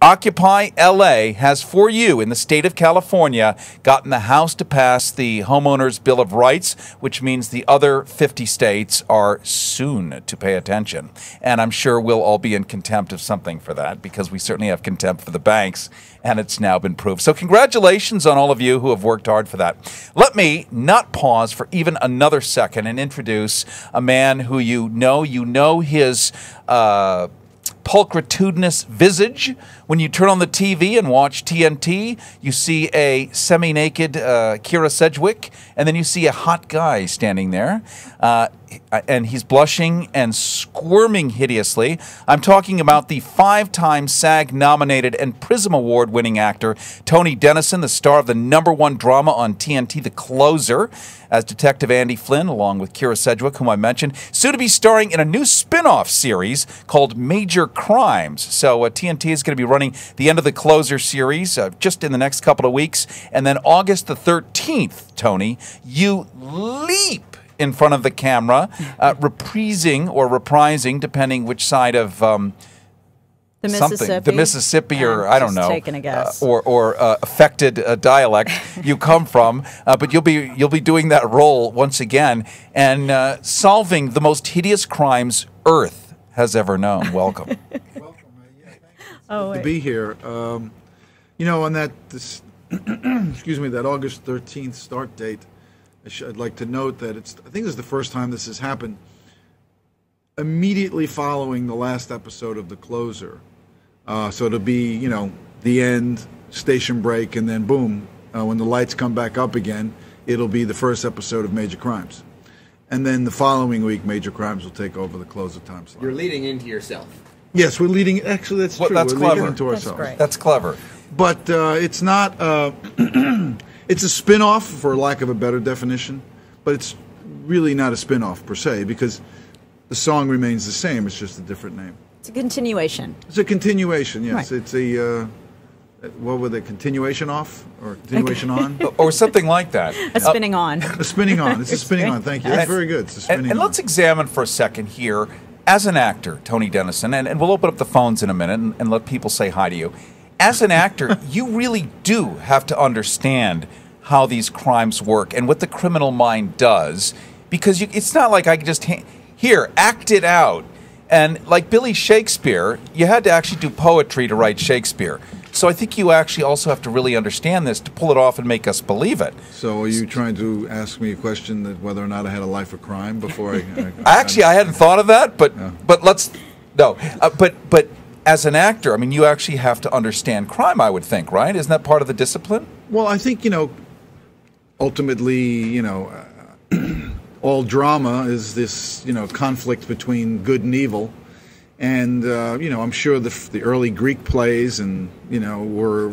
Occupy LA has for you in the state of California gotten the House to pass the Homeowners Bill of Rights, which means the other 50 states are soon to pay attention. And I'm sure we'll all be in contempt of something for that because we certainly have contempt for the banks, and it's now been proved. So, congratulations on all of you who have worked hard for that. Let me not pause for even another second and introduce a man who you know. You know his. Uh, pulchritudinous visage. When you turn on the TV and watch TNT, you see a semi naked uh, Kyra Sedgwick, and then you see a hot guy standing there. Uh, and he's blushing and squirming hideously. I'm talking about the five time SAG nominated and Prism Award winning actor Tony Denison, the star of the number one drama on TNT, The Closer, as Detective Andy Flynn, along with Kyra Sedgwick, whom I mentioned, soon to be starring in a new spin off series called Major Crimes. So uh, TNT is going to be running the end of the Closer series uh, just in the next couple of weeks. And then August the 13th, Tony, you leap in front of the camera, uh, reprising or reprising, depending which side of. Um, The something, Mississippi. the Mississippi, or Yeah, I don't know, taking a guess. uh, or or uh, affected uh, dialect you come from, uh, but you'll be you'll be doing that role once again and uh, solving the most hideous crimes Earth has ever known. Welcome. oh, to be here. Um, you know, on that, this, excuse me, that August 13th start date, I sh- I'd like to note that it's, I think this is the first time this has happened. Immediately following the last episode of The Closer. Uh, so it'll be, you know, the end, station break, and then boom, uh, when the lights come back up again, it'll be the first episode of Major Crimes. And then the following week, Major Crimes will take over the closer time slot. You're leading into yourself. Yes, we're leading. Actually, that's Well, true. that's we're leading clever. into That's ourselves. great. That's clever. But uh, it's not. Uh, it's a spin-off, for lack of a better definition. But it's really not a spin-off per se because the song remains the same. It's just a different name. It's a continuation. It's a continuation. Yes, Right. it's a. Uh, what were they? Continuation off or continuation on? Or something like that. A spinning on. A spinning on. It's a spinning on. Thank you. That's And- very good. It's a spinning And, and on. let's examine for a second here, as an actor, Tony Denison, and, and we'll open up the phones in a minute and, and let people say hi to you. As an actor, you really do have to understand how these crimes work and what the criminal mind does, because you, it's not like I can just here act it out. And like Billy Shakespeare, you had to actually do poetry to write Shakespeare. So I think you actually also have to really understand this to pull it off and make us believe it. so, are you trying to ask me a question that whether or not I had a life of crime before I? I Actually, I hadn't thought of that, but but let's no. Uh, but but as an actor, I mean, you actually have to understand crime. I would think, right? Isn't that part of the discipline? Well, I think you know. Ultimately, you know, uh, all drama is this you know conflict between good and evil, and uh, you know I'm sure the the early Greek plays and you know were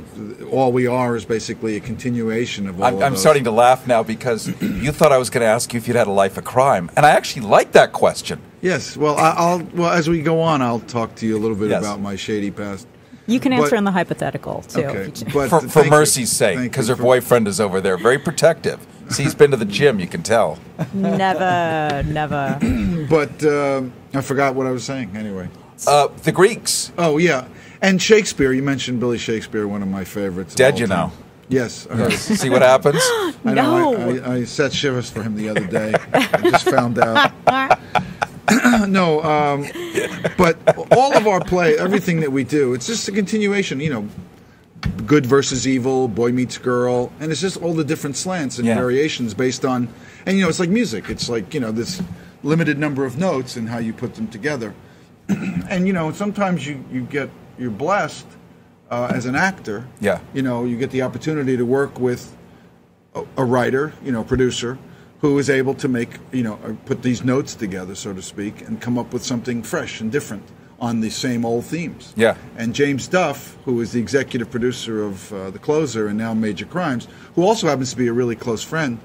all we are is basically a continuation of all. I'm, of I'm those. starting to laugh now because you thought I was going to ask you if you'd had a life of crime, and I actually like that question. Yes. Well, I, I'll well as we go on, I'll talk to you a little bit Yes. about my shady past. You can answer But- in the hypothetical too. Okay, if you ch- but For, for thank you. mercy's sake, because her boyfriend is over there, very protective. See, he's been to the gym. You can tell. never, never. But uh, I forgot what I was saying. Anyway. Uh, the Greeks. Oh yeah, and Shakespeare. You mentioned Billy Shakespeare, one of my favorites. of Dead, all you time. know. Yes, I heard. See what happens. I know. No. I, I, I set shivers for him the other day. I just found out. no, um, but all of our play, everything that we do, it's just a continuation. You know, good versus evil, boy meets girl, and it's just all the different slants and Yeah. variations based on, and you know, it's like music. It's like you know this limited number of notes and how you put them together. and you know, sometimes you you get you're blessed uh, as an actor. Yeah. You know, you get the opportunity to work with a, a writer, you know, producer, who is able to make, you know, uh, put these notes together, so to speak, and come up with something fresh and different on the same old themes. Yeah. And James Duff, who is the executive producer of uh, The Closer and now Major Crimes, who also happens to be a really close friend,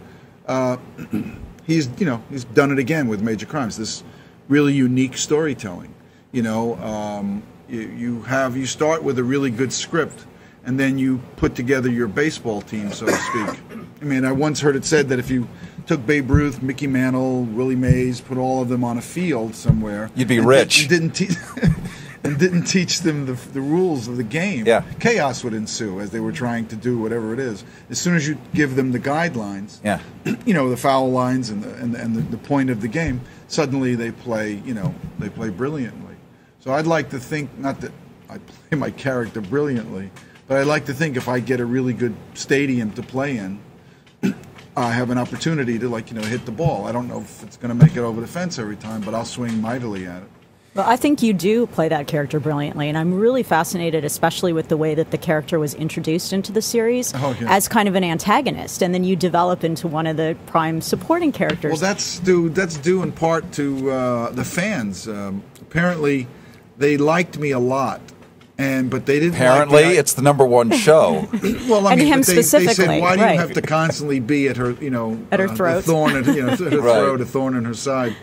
uh, he's, you know, he's done it again with Major Crimes. This really unique storytelling. You know, um, you, you have you start with a really good script, and then you put together your baseball team, so to speak. I mean, I once heard it said that if you took Babe Ruth, Mickey Mantle, Willie Mays, put all of them on a field somewhere, You'd be rich. Did, didn't te- and didn't teach them the, the rules of the game, Yeah. chaos would ensue as they were trying to do whatever it is. As soon as you give them the guidelines, Yeah. you know the foul lines and the, and, and the, the point of the game, suddenly they play, you know, they play brilliantly. So I'd like to think, not that I play my character brilliantly, but I'd like to think if I get a really good stadium to play in, I have an opportunity to like you know hit the ball. I don't know if it's going to make it over the fence every time, but I'll swing mightily at it. Well, I think you do play that character brilliantly, and I'm really fascinated, especially with the way that the character was introduced into the series Oh, yeah. as kind of an antagonist, and then you develop into one of the prime supporting characters. Well, that's due that's due in part to uh, the fans. Um, apparently, they liked me a lot, and but they didn't. Apparently, like it's the number one show. well, I and mean, him but they, they said, "Why do right. you have to constantly be at her, you know, At her uh, throat. the thorn at you know, at her Right. throat, a thorn in her side?"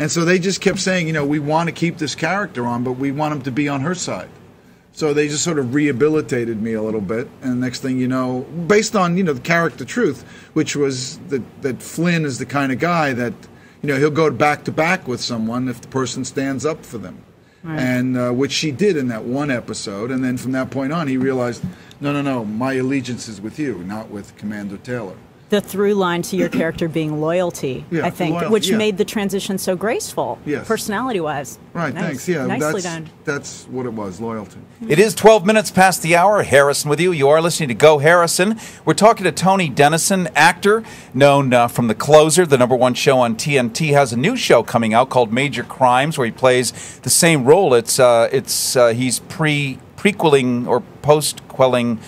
And so they just kept saying, "You know, we want to keep this character on, but we want him to be on her side." So they just sort of rehabilitated me a little bit, and next thing you know, based on you know the character truth, which was that that Flynn is the kind of guy that you know he'll go back to back with someone if the person stands up for them, and uh, which she did in that one episode, and then from that point on, he realized, no, no, no, my allegiance is with you, not with Commander Taylor. The through line to your character being loyalty, Yeah, I think, loyalty, which yeah. made the transition so graceful, Yes. personality wise. Right, nice. thanks. Yeah, nicely that's done. that's what it was, loyalty. It is 12 minutes past the hour. Harrison with you. You are listening to Go Harrison. We're talking to Tony Denison, actor known uh, from The Closer, the number one show on TNT. Has a new show coming out called Major Crimes, where he plays the same role. It's uh, it's uh, he's pre prequeling or post quelling.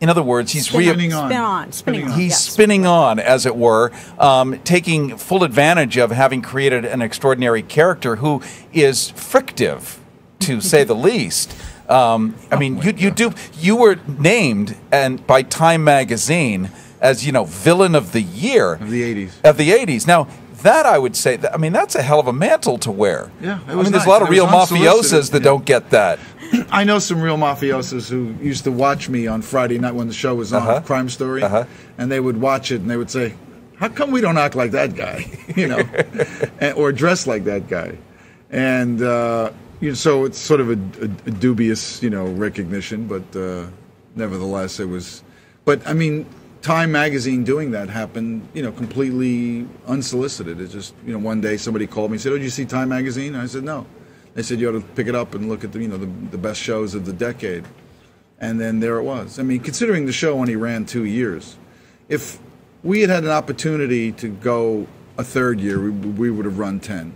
In other words, he's re- Spinning on. Spin on, spinning on. He's yes. spinning on, as it were, um, taking full advantage of having created an extraordinary character who is frictive, to say the least. Um, I mean, you, you do you were named and by Time Magazine as you know villain of the year Of the 80s. of the '80s. Now that I would say, that, I mean, that's a hell of a mantle to wear. Yeah, it I mean, there's nice. a lot of real mafiosas that yeah. don't get that. I know some real mafiosos who used to watch me on Friday night when the show was on Uh-huh. Crime Story, Uh-huh. and they would watch it and they would say, "How come we don't act like that guy?" you know, and, or dress like that guy, and uh, you know, so it's sort of a, a, a dubious, you know, recognition, but uh, nevertheless, it was. But I mean. Time magazine doing that happened, you know, completely unsolicited. It just, you know, one day somebody called me and said, "Oh, did you see Time magazine?" And I said, "No." They said you ought to pick it up and look at the, you know, the, the best shows of the decade. And then there it was. I mean, considering the show only ran two years, if we had had an opportunity to go a third year, we, we would have run 10,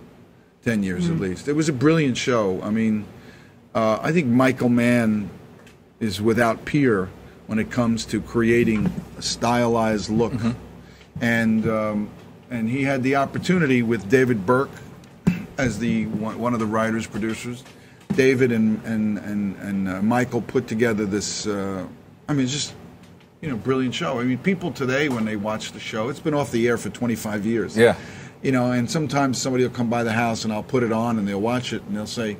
10 years at least. It was a brilliant show. I mean, uh, I think Michael Mann is without peer when it comes to creating a stylized look. And, um, and he had the opportunity with David Burke as the one, one of the writers producers. David and and and, and uh, Michael put together this. Uh, I mean, just you know, brilliant show. I mean, people today when they watch the show, it's been off the air for 25 years. Yeah. You know, and sometimes somebody will come by the house and I'll put it on and they'll watch it and they'll say,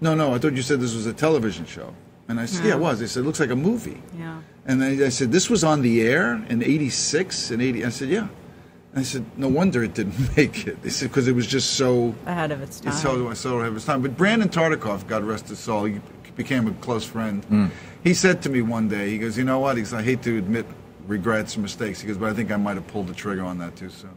"No, no, I thought you said this was a television show." And I said, "Yeah, it was." They said, "It looks like a movie." Yeah. And they, I said, "This was on the air in '86 and '80." I said, "Yeah." And I said, "No wonder it didn't make it." They said because it was just so Ahead of its time. it's so so ahead of his time. But Brandon Tartikoff, God rest his soul, he became a close friend. He said to me one day, he goes, "You know what?" He goes, "I hate to admit regrets and mistakes." He goes, "But I think I might have pulled the trigger on that too soon."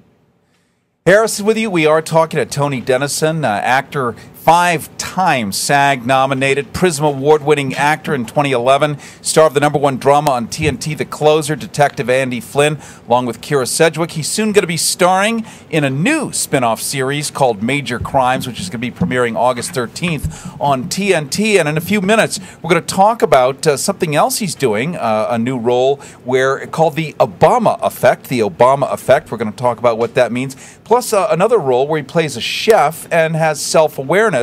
Harris is with you. We are talking to Tony Denison, uh, actor, five times SAG nominated, Prism Award winning actor in 2011, star of the number one drama on TNT, The Closer, Detective Andy Flynn, along with Kyra Sedgwick. He's soon going to be starring in a new spin off series called Major Crimes, which is going to be premiering August 13th on TNT. And in a few minutes, we're going to talk about uh, something else he's doing, uh, a new role where called the Obama Effect. The Obama Effect. We're going to talk about what that means. Plus, uh, another role where he plays a chef and has self awareness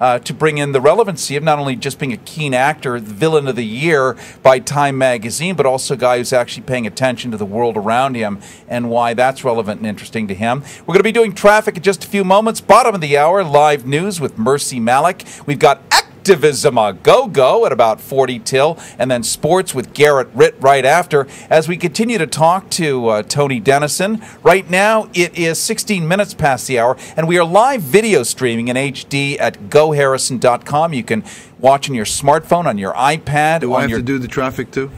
uh, to bring in the relevancy of not only just being a keen actor, the villain of the year by Time Magazine, but also a guy who's actually paying attention to the world around him and why that's relevant and interesting to him. We're going to be doing traffic in just a few moments. Bottom of the hour, live news with Mercy Malik. We've got activism a go go at about 40 till, and then sports with Garrett Ritt right after. As we continue to talk to uh, Tony Denison, right now it is 16 minutes past the hour, and we are live video streaming in HD at goharrison.com. You can watch on your smartphone, on your iPad, Do on I have your. to do the traffic too?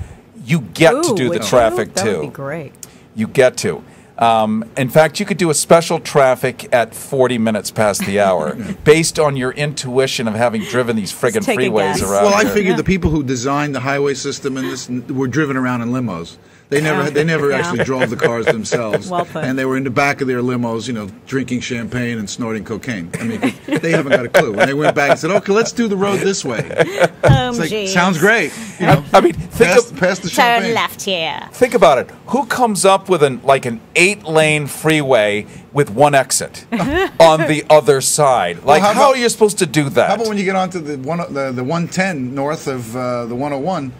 you get to do the would you? traffic that too. would be great. You get to. Um, in fact, you could do a special traffic at 40 minutes past the hour based on your intuition of having driven these friggin' freeways around. Well, I here. figured the people who designed the highway system in this were driven around in limos. They never, they never actually drove the cars themselves. Well put. And they were in the back of their limos, you know, drinking champagne and snorting cocaine. I mean, they haven't got a clue. And they went back and said, "Okay, let's do the road this way." Um, It's like, geez. sounds great. You know, I mean, think, pass, of, pass the champagne. Turn left here. think about it. Who comes up with an like an eight-lane freeway with one exit on the other side? Like, how how, about- are you supposed to do that? How about when you get onto the one, the, the 110 north of uh, the 101?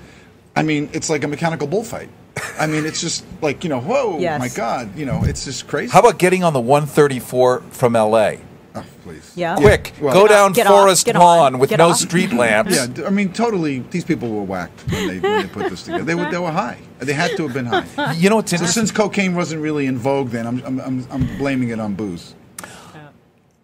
I mean, it's like a mechanical bullfight. I mean, it's just like you know, whoa, Yes. my God, you know, it's just crazy. How about getting on the 134 from LA? Oh, please. Yeah. Quick, Well- go Get down Get off, Forest get on, Lawn with no off. street lamps. Yeah, d- I mean, totally. These people were whacked when they, when they put this together. They were they were high. They had to have been high. You know what's So interesting? since cocaine wasn't really in vogue then, I'm I'm, I'm, I'm blaming it on booze.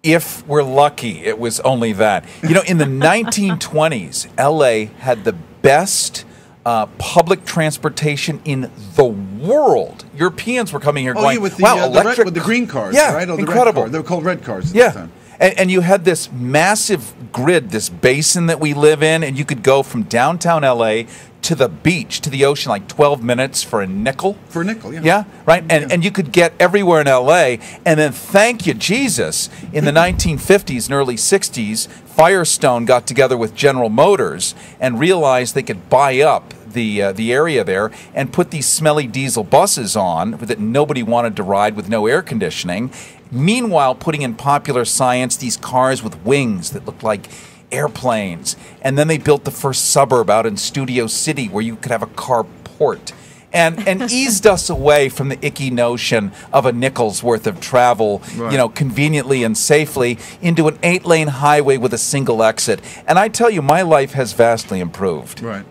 if we're lucky, it was only that. You know, in the 1920s, LA had the best uh, public transportation in the world. Europeans were coming here Oh, going, yeah, with the, wow, uh, the red, electric with the green cars, Yeah, right? Oh, the red incredible. car. They were called red cars at yeah. time. And, and you had this massive grid, this basin that we live in, and you could go from downtown LA to the beach, to the ocean, like 12 minutes for a nickel. For a nickel, yeah. Yeah, right. And Yeah. and you could get everywhere in LA. And then thank you, Jesus, in the 1950s and early 60s, Firestone got together with General Motors and realized they could buy up the uh, the area there and put these smelly diesel buses on that nobody wanted to ride with no air conditioning. Meanwhile, putting in popular science these cars with wings that looked like airplanes. And then they built the first suburb out in Studio City where you could have a carport. And, and eased us away from the icky notion of a nickel's worth of travel, Right. you know, conveniently and safely into an eight lane highway with a single exit. And I tell you, my life has vastly improved. Right.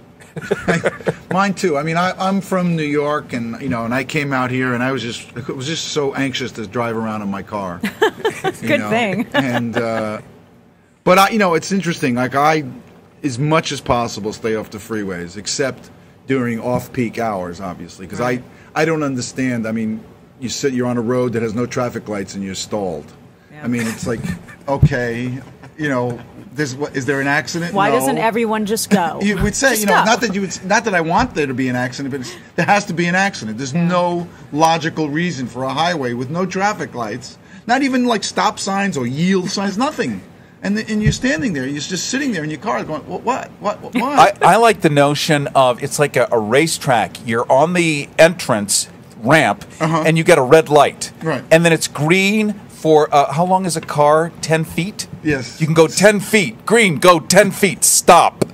Mine too. I mean, I, I'm from New York, and you know, and I came out here, and I was just, I was just so anxious to drive around in my car. you Good thing. and, uh, but I, you know, it's interesting. Like I, as much as possible, stay off the freeways, except during off-peak hours, obviously, because I, I don't understand. I mean, you sit, you're on a road that has no traffic lights, and you're stalled. I mean, it's like, okay, you know, this, what, is there an accident? Why No. doesn't everyone just go? You would say, Just you know, go. not that you would, not that I want there to be an accident, but it's, there has to be an accident. There's no logical reason for a highway with no traffic lights, not even like stop signs or yield signs, nothing. And, the, and you're standing there, you're just sitting there in your car, going, what, what, what, what? I, I like the notion of it's like a, a racetrack. You're on the entrance ramp and you get a red light. Uh-huh. Right. And then it's green for uh, how long is a car? 10 feet? Yes. You can go 10 feet. Green, go 10 feet. Stop.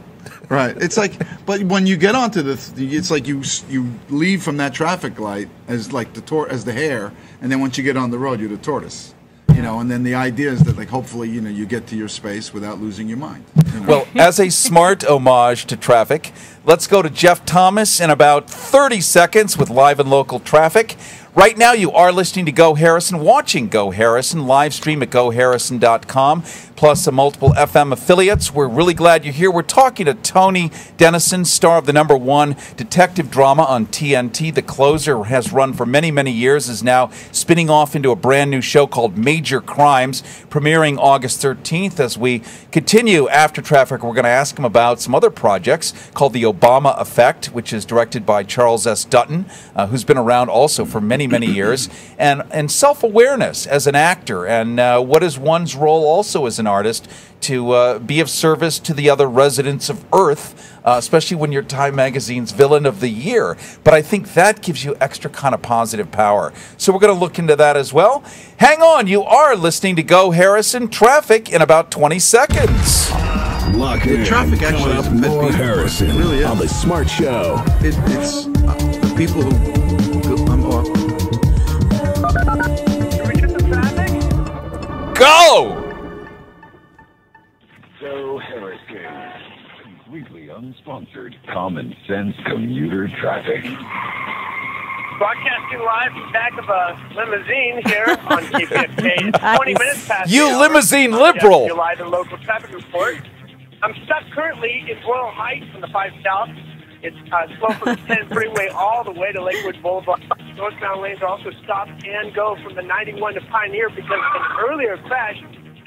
Right. It's like, but when you get onto the, it's like you you leave from that traffic light as like the tor- as the hare, and then once you get on the road, you're the tortoise. You know, and then the idea is that like hopefully you know you get to your space without losing your mind. you know? Well, as a smart homage to traffic, let's go to Jeff Thomas in about 30 seconds with live and local traffic. Right now, you are listening to Go Harrison, watching Go Harrison, live stream at goharrison.com, plus multiple FM affiliates. We're really glad you're here. We're talking to Tony Denison, star of the number one detective drama on TNT. The closer has run for many, many years, is now spinning off into a brand new show called Major Crimes, premiering August 13th. As we continue after traffic, we're going to ask him about some other projects called The Obama Effect, which is directed by Charles S. Dutton, uh, who's been around also for many, many years, and, and self awareness as an actor, and uh, what is one's role also as an artist to uh, be of service to the other residents of Earth, uh, especially when you're Time Magazine's Villain of the Year. But I think that gives you extra kind of positive power. So we're going to look into that as well. Hang on, you are listening to Go Harrison Traffic in about 20 seconds. The in. traffic actually Coming up, is more. Harrison It really is. on the Smart Show. It, it's uh, the people who. I'm, uh, Go! So Harrison. Completely unsponsored Common Sense Commuter Traffic. Broadcasting live from the back of a limousine here on KPFK. It's 20 minutes past You the limousine I'm Jeff liberal. July, the local traffic report. I'm stuck currently in Boyle Heights on the 5 South. It's uh, slow from the 10 freeway all the way to Lakewood Boulevard. Northbound lanes are also stop and go from the 91 to Pioneer because of an earlier crash.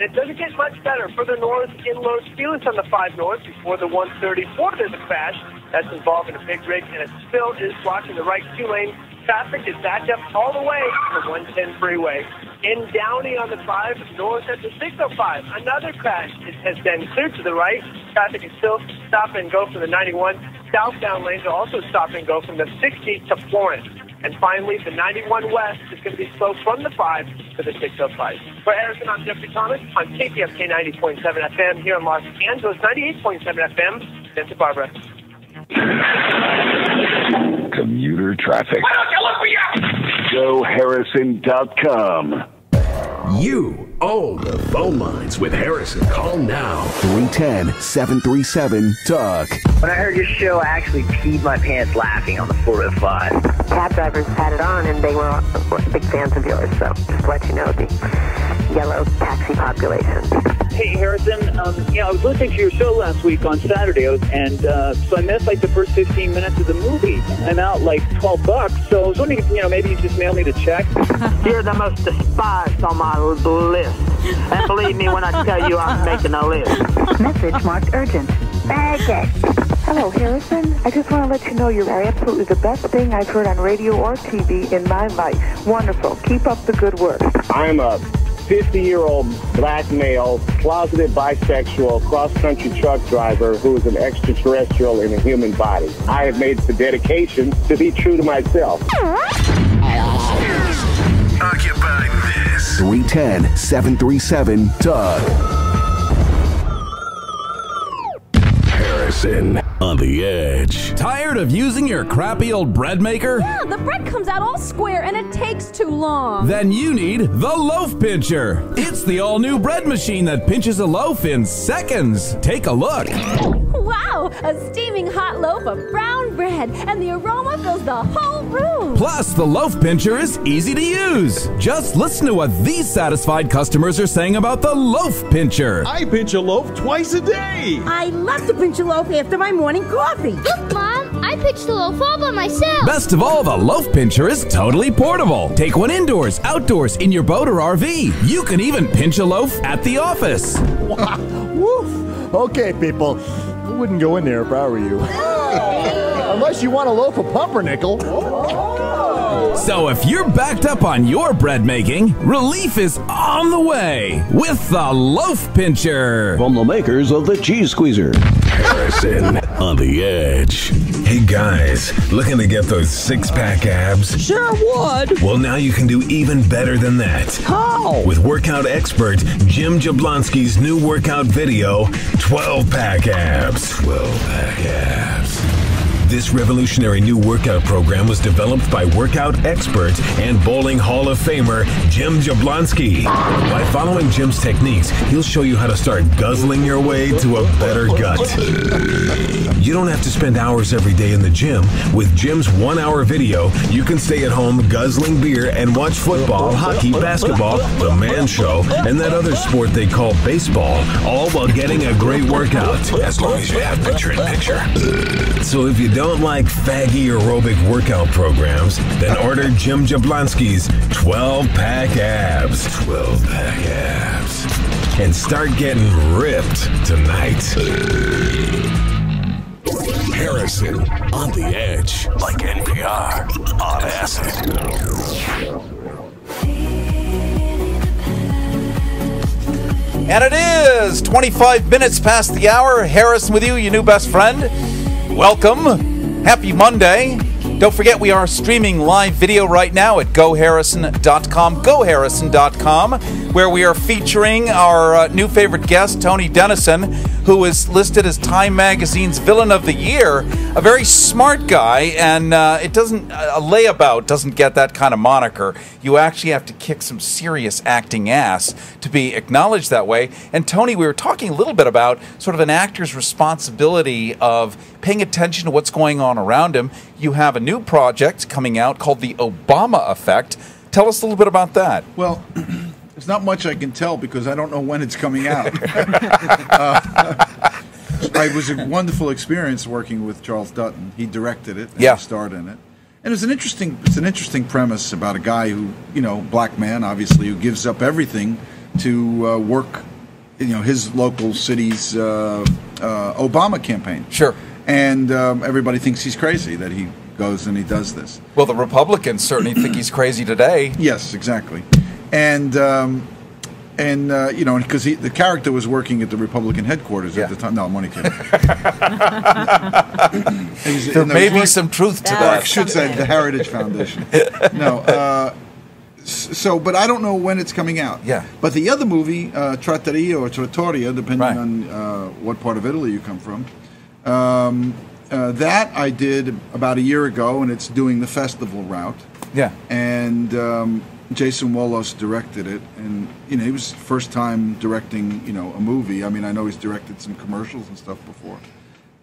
It doesn't get much better. Further north in Los Feliz on the 5 North before the 134 there's a crash. That's involving a big rig and it still is blocking the right two lane. Traffic is backed up all the way to the 110 freeway. In Downey on the 5 north at the 605, another crash it has been cleared to the right. Traffic is still stop and go from the 91. Southbound lanes are also stop and go from the 60 to Florence. And finally, the 91 West is going to be slow from the 5 to the 605. For Harrison, I'm Jeffrey Thomas on KPFK 90.7 FM here in Los Angeles, 98.7 FM, Santa Barbara. Commuter Traffic. GoHarrison.com. You own the phone lines with Harrison. Call now. 310 737 Talk. When I heard your show, I actually peed my pants laughing on the 405. cab drivers had it on and they were of big fans of yours. So just to let you know the yellow taxi population. Hey Harrison, um, you know I was listening to your show last week on Saturday, and uh, so I missed like the first 15 minutes of the movie. I'm out like 12 bucks, so I was wondering if you know maybe you just mail me the check. You're the most despised on my list. And believe me when I tell you I'm making a list. Message marked urgent. Bag it. Hello, Harrison. I just want to let you know you're absolutely the best thing I've heard on radio or TV in my life. Wonderful. Keep up the good work. I'm a 50-year-old black male, closeted bisexual, cross-country truck driver who is an extraterrestrial in a human body. I have made the dedication to be true to myself. Occupy this. 310 737 Talk. Harrison on the edge. Tired of using your crappy old bread maker? Yeah, the bread comes out all square and it takes too long. Then you need the Loaf Pincher. It's the all new bread machine that pinches a loaf in seconds. Take a look. Wow, a steaming hot loaf of brown bread, and the aroma fills the whole room. Plus, the Loaf Pincher is easy to use. Just listen to what these satisfied customers are saying about the Loaf Pincher. I pinch a loaf twice a day. I love to pinch a loaf after my morning coffee. Look, Mom, I pitched a loaf all by myself. Best of all, the Loaf Pincher is totally portable. Take one indoors, outdoors, in your boat or RV. You can even pinch a loaf at the office. Wow. Woof. Okay, people. I wouldn't go in there if I were you. Oh, Unless you want a loaf of pumpernickel. So if you're backed up on your bread making, relief is on the way with the Loaf Pincher. From the makers of the Cheese Squeezer. Harrison on the edge. Hey guys, looking to get those six pack abs? Sure would. Well, now you can do even better than that. How? With workout expert Jim Jablonski's new workout video 12 pack abs. 12 pack abs. This revolutionary new workout program was developed by workout expert and bowling Hall of Famer Jim Jablonski. By following Jim's techniques, he'll show you how to start guzzling your way to a better gut. You don't have to spend hours every day in the gym. With Jim's one hour video, you can stay at home guzzling beer and watch football, hockey, basketball, the man show, and that other sport they call baseball, all while getting a great workout. As long as you have picture in picture. So if you don't like faggy aerobic workout programs, then order Jim Jablonski's 12 pack abs. 12 pack abs. And start getting ripped tonight. Harrison on the edge. Like NPR on acid. And it is 25 minutes past the hour. Harrison with you, your new best friend. Welcome. Happy Monday. Don't forget, we are streaming live video right now at goharrison.com, goharrison.com, where we are featuring our uh, new favorite guest, Tony Denison, who is listed as Time Magazine's Villain of the Year. A very smart guy, and uh, it doesn't a layabout doesn't get that kind of moniker. You actually have to kick some serious acting ass to be acknowledged that way. And Tony, we were talking a little bit about sort of an actor's responsibility of paying attention to what's going on around him. You have a new project coming out called The Obama Effect. Tell us a little bit about that. Well, there's not much I can tell because I don't know when it's coming out. uh, it was a wonderful experience working with Charles Dutton. He directed it. And Yeah. He starred in it. And it's an interesting it's an interesting premise about a guy who you know black man obviously who gives up everything to uh, work you know his local city's uh, uh, Obama campaign. Sure. And um, everybody thinks he's crazy that he goes and he does this. Well, the Republicans certainly think he's crazy today. Yes, exactly. And um, and uh, you know because the character was working at the Republican headquarters at the time. No, I'm only kidding. There may be some truth to that. I should say the Heritage Foundation. No. Uh, so, but I don't know when it's coming out. Yeah. But the other movie, uh, Trattoria or Trattoria, depending on uh, what part of Italy you come from, um, uh, that I did about a year ago, and it's doing the festival route. Yeah. And um, Jason Wallace directed it, and you know he was first time directing you know a movie. I mean, I know he's directed some commercials and stuff before,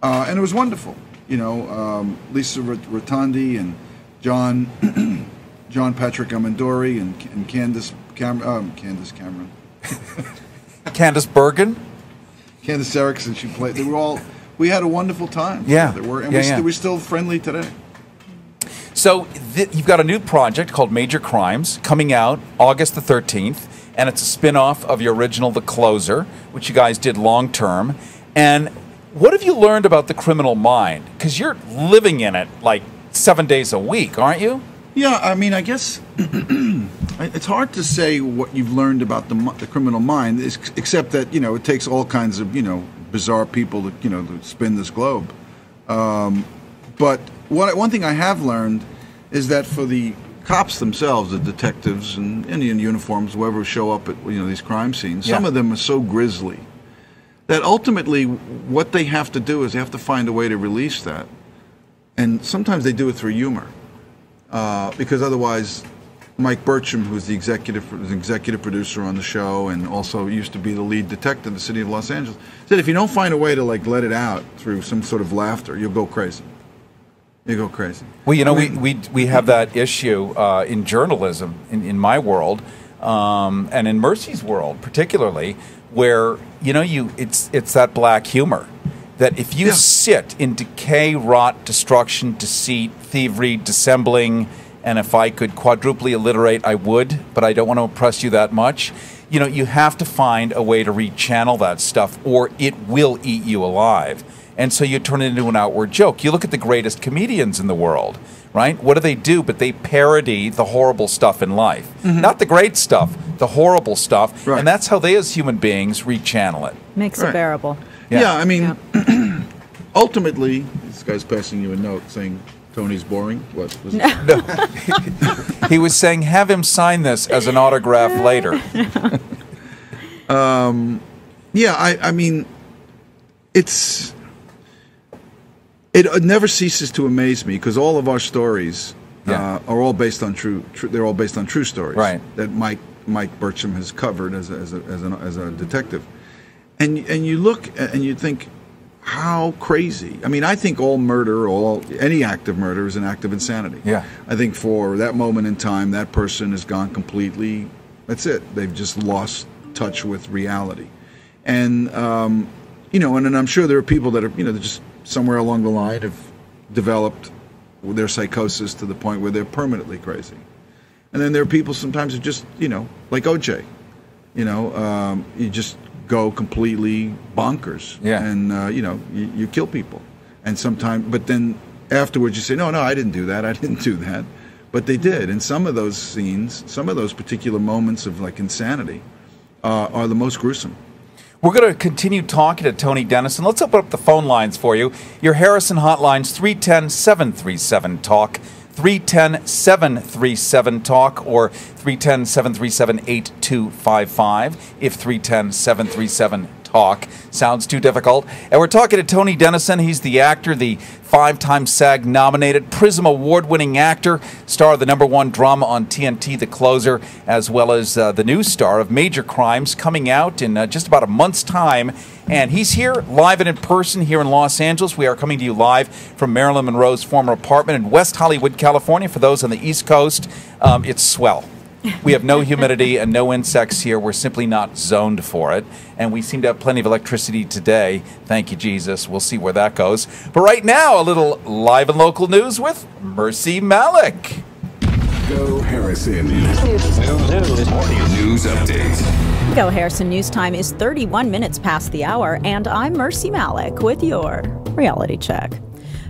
uh, and it was wonderful. You know, um, Lisa Rot- Rotondi and John John Patrick Amedori and, and Candace Cam- um, Candace Cameron, Candace Bergen. Candace Erickson. She played. They were all. We had a wonderful time. Yeah. together. We're, and Yeah, we, yeah. we're still friendly today. So th- you've got a new project called Major Crimes coming out August the 13th, and it's a spin-off of your original The Closer, which you guys did long term. And what have you learned about the criminal mind? Because you're living in it like seven days a week, aren't you? Yeah, I mean, I guess it's hard to say what you've learned about the, the criminal mind, except that you know it takes all kinds of you know bizarre people to you know to spin this globe. Um, but what, one thing I have learned is that for the cops themselves, the detectives and Indian uniforms, whoever show up at you know these crime scenes, some of them are so grisly that ultimately what they have to do is they have to find a way to release that, and sometimes they do it through humor uh, because otherwise, Mike Berchem, who's the executive was an executive producer on the show and also used to be the lead detective in the city of Los Angeles, said if you don't find a way to like let it out through some sort of laughter, you'll go crazy. You go crazy. Well, you know, I we, mean- we, we have that issue uh, in journalism, in, in my world, um, and in Mercy's world particularly, where, you know, you it's, it's that black humor. That if you sit in decay, rot, destruction, deceit, thievery, dissembling, and if I could quadruply alliterate, I would, but I don't want to impress you that much. You know, you have to find a way to rechannel that stuff, or it will eat you alive. And so you turn it into an outward joke. You look at the greatest comedians in the world, right? What do they do? But they parody the horrible stuff in life. Mm-hmm. Not the great stuff, the horrible stuff. And that's how they, as human beings, rechannel it. Makes Right. it bearable. Yeah, I mean, ultimately, this guy's passing you a note saying Tony's boring. What was it? He was saying, have him sign this as an autograph later. Um, yeah, I, I mean, it's it, it never ceases to amaze me because all of our stories uh, are all based on true, true. They're all based on true stories, Right. That Mike Mike Berchem has covered as a, as a, as, an, as a detective, and and you look a- and you think. How crazy! I mean, I think all murder, all any act of murder, is an act of insanity. Yeah. I think for that moment in time, that person has gone completely. That's it. They've just lost touch with reality, and um, you know, and, and I'm sure there are people that are, you know, just somewhere along the line have developed their psychosis to the point where they're permanently crazy, and then there are people sometimes who just, you know, like OJ, you know, um, you just go completely bonkers, Yeah. and uh, you know, you, you kill people, and sometimes, but then afterwards you say, no, no, I didn't do that, I didn't do that, but they did, and some of those scenes, some of those particular moments of like insanity, uh, are the most gruesome. We're going to continue talking to Tony Denison. Let's open up the phone lines for you. Your Harrison hotlines 310 737 Talk, 310 737 Talk, or 310 737 8255 if 310 737 talk. Sounds too difficult. And we're talking to Tony Denison. He's the actor, the five time SAG nominated, Prism Award winning actor, star of the number one drama on TNT, The Closer, as well as uh, the new star of Major Crimes, coming out in uh, just about a month's time. And he's here live and in person here in Los Angeles. We are coming to you live from Marilyn Monroe's former apartment in West Hollywood, California. For those on the East Coast, um, it's swell. We have no humidity and no insects here. We're simply not zoned for it. And we seem to have plenty of electricity today. Thank you, Jesus. We'll see where that goes. But right now, a little live and local news with Mercy Malik. Go Harrison. News update. Go Harrison News Time is 31 minutes past the hour, and I'm Mercy Malik with your reality check.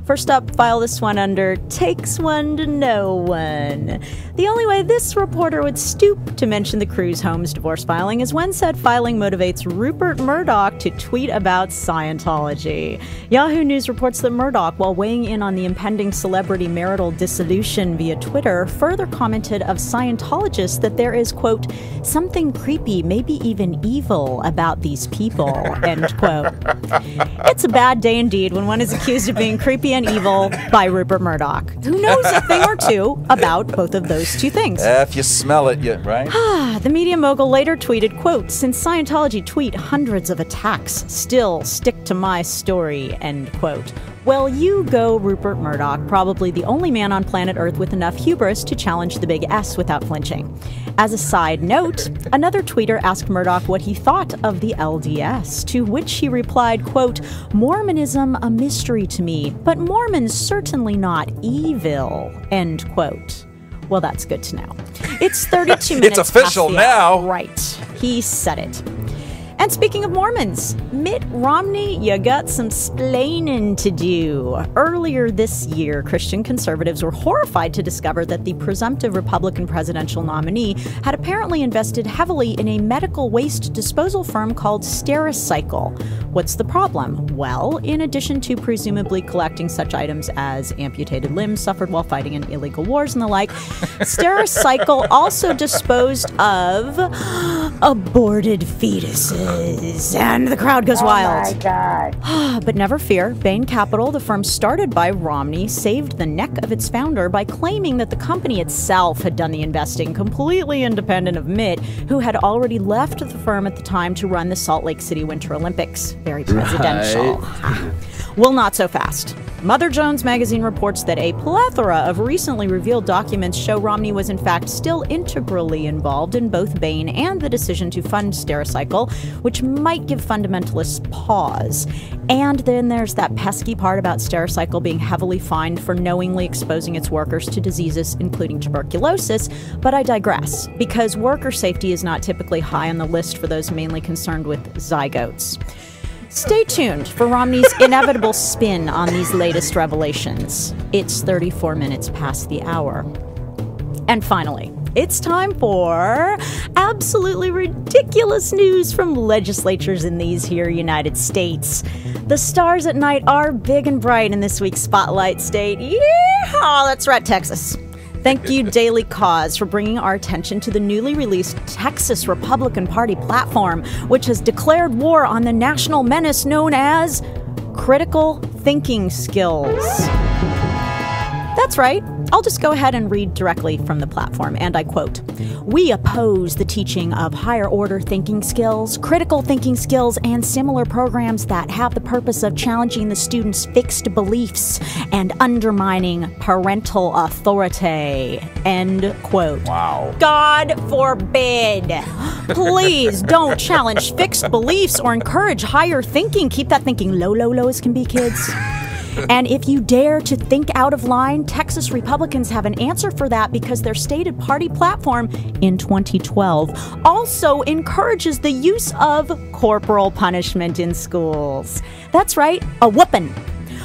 First up, file this one under Takes One to Know One. The only way this reporter would stoop to mention the Cruise Holmes divorce filing is when said filing motivates Rupert Murdoch to tweet about Scientology. Yahoo News reports that Murdoch, while weighing in on the impending celebrity marital dissolution via Twitter, further commented of Scientologists that there is, quote, something creepy, maybe even evil about these people, end quote. It's a bad day indeed when one is accused of being creepy and evil by Rupert Murdoch, who knows a thing or two about both of those two things. If you smell it, you, right? Ah, the media mogul later tweeted, quote, since Scientology tweet hundreds of attacks, still stick to my story, end quote. Well, you go, Rupert Murdoch, probably the only man on planet Earth with enough hubris to challenge the big S without flinching. As a side note, another tweeter asked Murdoch what he thought of the LDS, to which he replied, quote, Mormonism a mystery to me, but Mormons certainly not evil, end quote. Well, that's good to know. It's 32 It's minutes. past official now. Right. He said it. And speaking of Mormons, Mitt Romney, you got some splaining to do. Earlier this year, Christian conservatives were horrified to discover that the presumptive Republican presidential nominee had apparently invested heavily in a medical waste disposal firm called Stericycle. What's the problem? Well, in addition to presumably collecting such items as amputated limbs suffered while fighting in illegal wars and the like, Stericycle also disposed of aborted fetuses. And the crowd goes Oh wild. my God. but never fear, Bain Capital, the firm started by Romney, saved the neck of its founder by claiming that the company itself had done the investing completely independent of Mitt, who had already left the firm at the time to run the Salt Lake City Winter Olympics. Very presidential. Well, not so fast. Mother Jones magazine reports that a plethora of recently revealed documents show Romney was in fact still integrally involved in both Bain and the decision to fund Stericycle, which might give fundamentalists pause. And then there's that pesky part about Stericycle being heavily fined for knowingly exposing its workers to diseases, including tuberculosis. But I digress, because worker safety is not typically high on the list for those mainly concerned with zygotes. Stay tuned for Romney's inevitable spin on these latest revelations. It's 34 minutes past the hour. And finally, it's time for absolutely ridiculous news from legislatures in these here United States. The stars at night are big and bright in this week's Spotlight State. Yeehaw! That's right, Texas. Thank you, Daily Kos, for bringing our attention to the newly released Texas Republican Party platform, which has declared war on the national menace known as critical thinking skills. That's right. I'll just go ahead and read directly from the platform, and I quote We oppose the teaching of higher order thinking skills, critical thinking skills, and similar programs that have the purpose of challenging the students' fixed beliefs and undermining parental authority. End quote. Wow. God forbid. Please don't challenge fixed beliefs or encourage higher thinking. Keep that thinking low, low, low as can be, kids. And if you dare to think out of line, Texas Republicans have an answer for that because their stated party platform in 2012 also encourages the use of corporal punishment in schools. That's right, a whooping.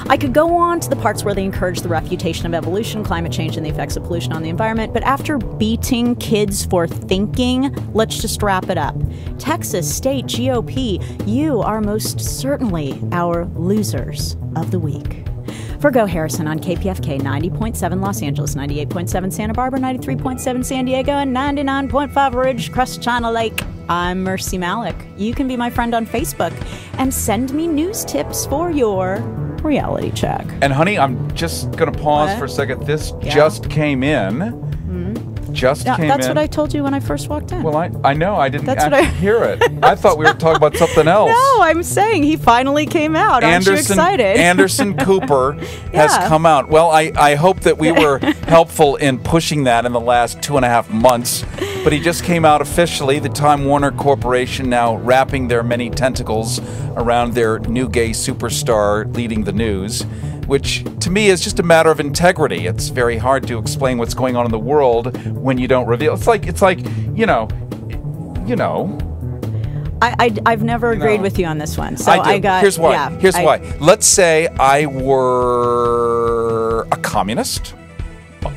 I could go on to the parts where they encourage the refutation of evolution, climate change, and the effects of pollution on the environment, but after beating kids for thinking, let's just wrap it up. Texas State GOP, you are most certainly our losers of the week. For Go Harrison on KPFK 90.7 Los Angeles, 98.7 Santa Barbara, 93.7 San Diego, and 99.5 Ridge Ridgecrest China Lake. I'm Mercy Malik. You can be my friend on Facebook and send me news tips for your reality check. And honey, I'm just gonna pause What? for a second. This Yeah. just came in. Just Yeah, came that's in. what I told you when I first walked in. Well, I, I know I didn't That's what I- hear it. I thought we were talking about something else. no, I'm saying he finally came out. Aren't you Anderson excited? Anderson Cooper has come out. Well, I, I hope that we were helpful in pushing that in the last two and a half months. But he just came out officially. The Time Warner Corporation now wrapping their many tentacles around their new gay superstar leading the news, which to me is just a matter of integrity. It's very hard to explain what's going on in the world when you don't reveal. It's like it's like you know, you know. I, I, have never agreed know. with you on this one. So I. I, got. Here's why. Yeah, Here's I- why. Let's say I were a communist.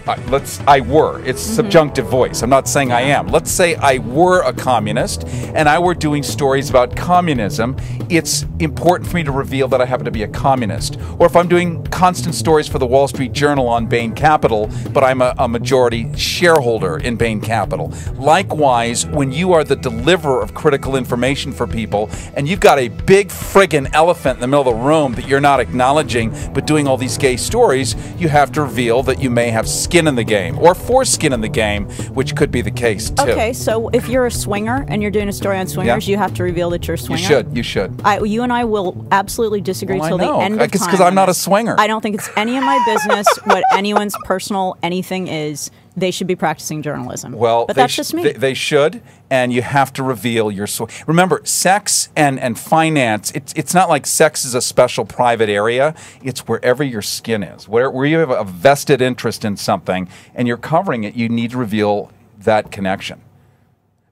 I, let's. I were. It's Mm-hmm. subjunctive voice. I'm not saying I am. Let's say I were a communist and I were doing stories about communism. It's important for me to reveal that I happen to be a communist. Or if I'm doing constant stories for the Wall Street Journal on Bain Capital, but I'm a, a majority shareholder in Bain Capital. Likewise, when you are the deliverer of critical information for people and you've got a big friggin' elephant in the middle of the room that you're not acknowledging, but doing all these gay stories, you have to reveal that you may have skin in the game or foreskin in the game, which could be the case too. Okay, so if you're a swinger and you're doing a story on swingers, Yeah. you have to reveal that you're a swinger. You should. You should. I, you and I will absolutely disagree Well, till the end of time. 'cause I'm not a swinger. I don't think it's any of my business what anyone's personal anything is. They should be practicing journalism. Well, but that's just me. They, they should, and you have to reveal your source. Remember, sex and and finance. It's it's not like sex is a special private area. It's wherever your skin is, where where you have a vested interest in something, and you're covering it. You need to reveal that connection.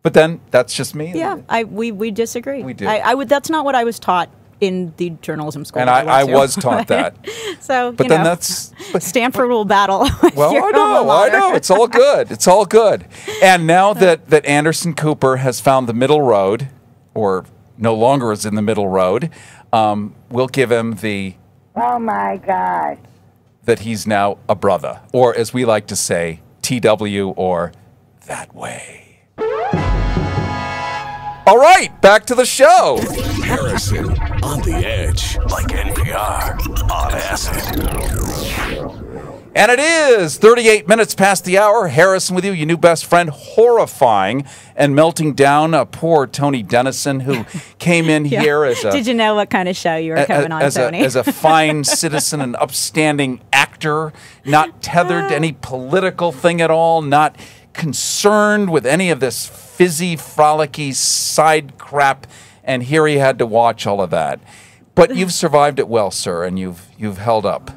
But then that's just me. yeah, I we we disagree. We do. I, I would. That's not what I was taught in the journalism school. And that I, I was taught that. so, But you then know, that's Stanford will battle. with Well, your I know, alma I know. It's all good. It's all good. And now that, that Anderson Cooper has found the middle road, or no longer is in the middle road, um, we'll give him the Oh my God. that he's now a brother, or as we like to say, TW or that way. All right, back to the show. Harrison on the edge, like NPR on acid. And it is 38 minutes past the hour. Harrison with you, your new best friend, horrifying and melting down a poor Tony Denison who came in Yeah. here as a Did you know what kind of show you were a- coming on, as, Tony? A, as a fine citizen and upstanding actor, not tethered to ah. any political thing at all, not concerned with any of this fizzy, frolicky side crap. And here he had to watch all of that. But you've survived it well, sir, and you've you've held up.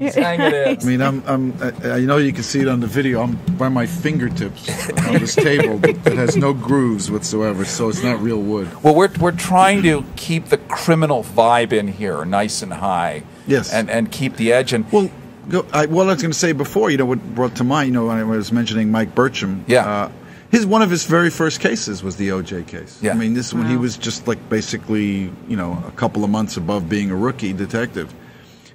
He's hanging in. I mean, I'm, I'm, I, I know you can see it on the video. I'm by my fingertips on this table that, that has no grooves whatsoever, so it's not real wood. Well, we're, we're trying to keep the criminal vibe in here nice and high. Yes. And, and keep the edge. And Well, go, I, what I was going to say before, you know, what brought to mind, you know, when I was mentioning Mike Berchem. Yeah. Uh, his one of his very first cases was the OJ case. Yeah. I mean, this when he was just like basically, you know, a couple of months above being a rookie detective.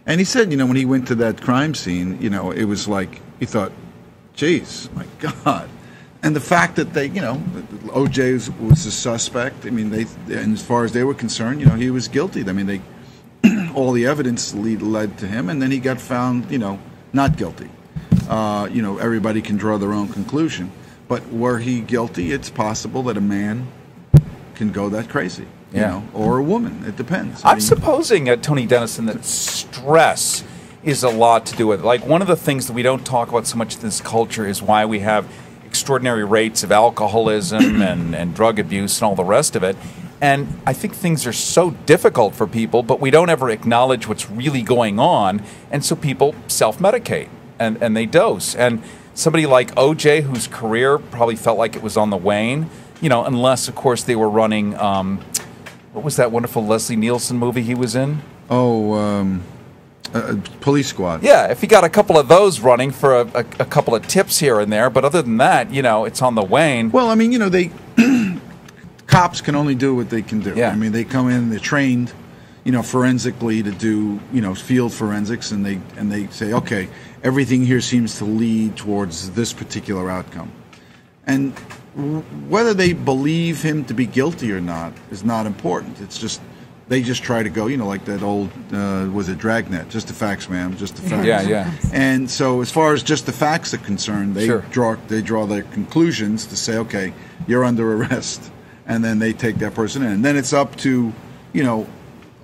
And he said, you know, when he went to that crime scene, you know, it was like he thought, "Jeez, my God." And the fact that they, you know, OJ was, was a suspect. I mean, they, and as far as they were concerned, you know, he was guilty. I mean, they all the evidence lead, led to him, and then he got found, you know, not guilty. Uh, you know, everybody can draw their own conclusion. But were he guilty, it's possible that a man can go that crazy, you Yeah. know, or a woman. It depends. I I'm mean, supposing, uh, Tony Denison, that stress is a lot to do with it. Like, one of the things that we don't talk about so much in this culture is why we have extraordinary rates of alcoholism and, and drug abuse and all the rest of it. And I think things are so difficult for people, but we don't ever acknowledge what's really going on. And so people self medicate and, and they dose. And somebody like OJ, whose career probably felt like it was on the wane, you know, unless, of course, they were running. Um, what was that wonderful Leslie Nielsen movie he was in? oh, um, uh, police squad. Yeah, if he got a couple of those running for a, a, a couple of tips here and there, but other than that, you know, it's on the wane. Well, I mean, you know, they cops can only do what they can do. Yeah. I mean, they come in, they're trained, you know, forensically to do, you know, field forensics, and they and they say, okay, everything here seems to lead towards this particular outcome, and whether they believe him to be guilty or not is not important. It's just they just try to go, you know, like that old uh, was it Dragnet, just the facts, ma'am, just the facts. Yeah, yeah. And so, as far as just the facts are concerned, they Sure. draw they draw their conclusions to say, okay, you're under arrest, and then they take that person in, and then it's up to, you know,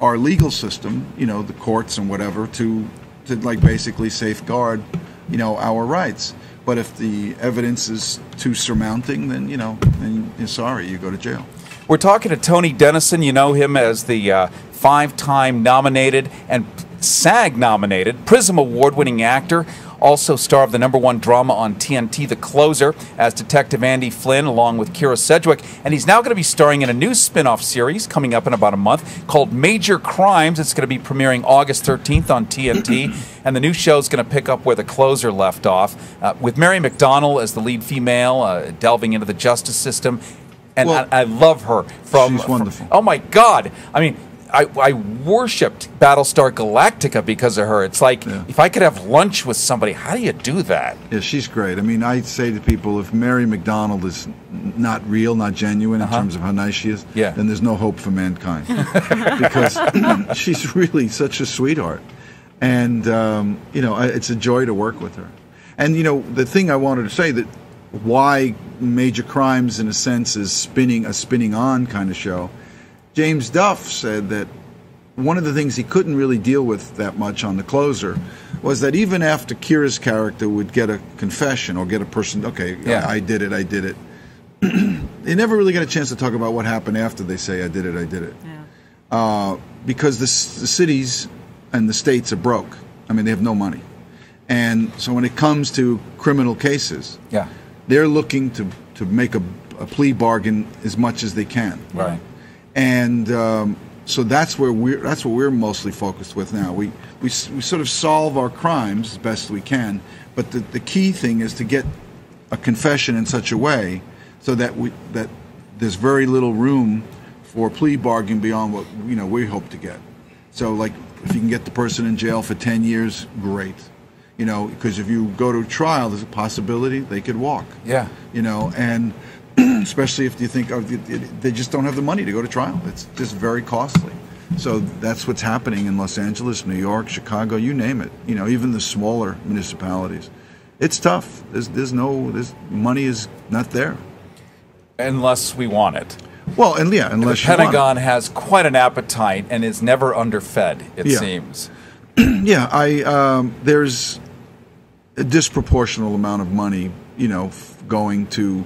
our legal system, you know, the courts and whatever, to to like basically safeguard, you know, our rights. But if the evidence is too surmounting, then you know, then you're sorry, you go to jail. We're talking to Tony Denison. You know him as the uh, five time nominated and SAG nominated Prism Award winning actor. Also, star of the number one drama on TNT, The Closer, as Detective Andy Flynn, along with Kyra Sedgwick. And he's now going to be starring in a new spin off series coming up in about a month called Major Crimes. It's going to be premiering August 13th on TNT. and the new show is going to pick up where The Closer left off, uh, with Mary McDonnell as the lead female, uh, delving into the justice system and I, I love her from. She's wonderful. from- oh my God! I mean, I, I worshipped Battlestar Galactica because of her. It's like if I could have lunch with somebody, how do you do that? Yeah, she's great. I mean, I say to people, if Mary McDonnell is not real, not genuine in terms of how nice she is, Uh-huh. Yeah. then there's no hope for mankind because she's really such a sweetheart, and um, you know, I- it's a joy to work with her. And you know, the thing I wanted to say that why Major Crimes, in a sense, is spinning a spinning on kind of show. James Duff said that one of the things he couldn't really deal with that much on the closer was that even after Kyra's character would get a confession or get a person, okay, Yeah. I, I did it, I did it, they never really get a chance to talk about what happened after they say, I did it, I did it. Uh, because the, the cities and the states are broke. I mean, they have no money. And so when it comes to criminal cases, Yeah. they're looking to, to make a, a plea bargain as much as they can Right. And um, so that's where we're that's what we're mostly focused with now. We, we we sort of solve our crimes as best we can, but the, the key thing is to get a confession in such a way so that we that there's very little room for plea bargain beyond what you know we hope to get. So like if you can get the person in jail for 10 years, great. You know, because if you go to trial, there's a possibility they could walk Yeah. you know, and especially if you think of they just don't have the money to go to trial. It's just very costly. So that's what's happening in Los Angeles, New York, Chicago, you name it. You know, even the smaller municipalities. It's tough. There's there's no there's money is not there. Unless we want it. Well, and yeah, unless the you want it. Pentagon has quite an appetite and is never underfed, it Yeah. seems. yeah, I um, there's a disproportional amount of money, you know, f- going to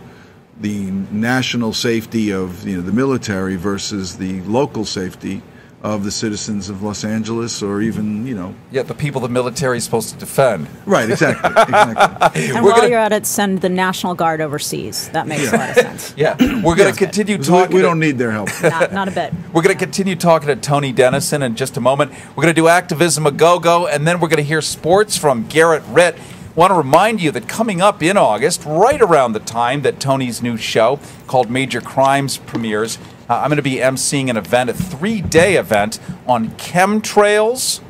the national safety of you know the military versus the local safety of the citizens of Los Angeles or even you know Yet the people the military is supposed to defend. right exactly exactly And We're while gonna- you're at it, send the National Guard overseas. That makes a lot of sense. Yeah, we're going to continue talking. we to- don't need their help. Not, not a bit. We're going to continue talking to Tony Denison in just a moment. We're going to do activism a go go, and then we're going to hear sports from Garrett Ritt. Want to remind you that coming up in August, right around the time that Tony's new show called Major Crimes premieres, uh, I'm going to be emceeing an event, a three day event on chemtrails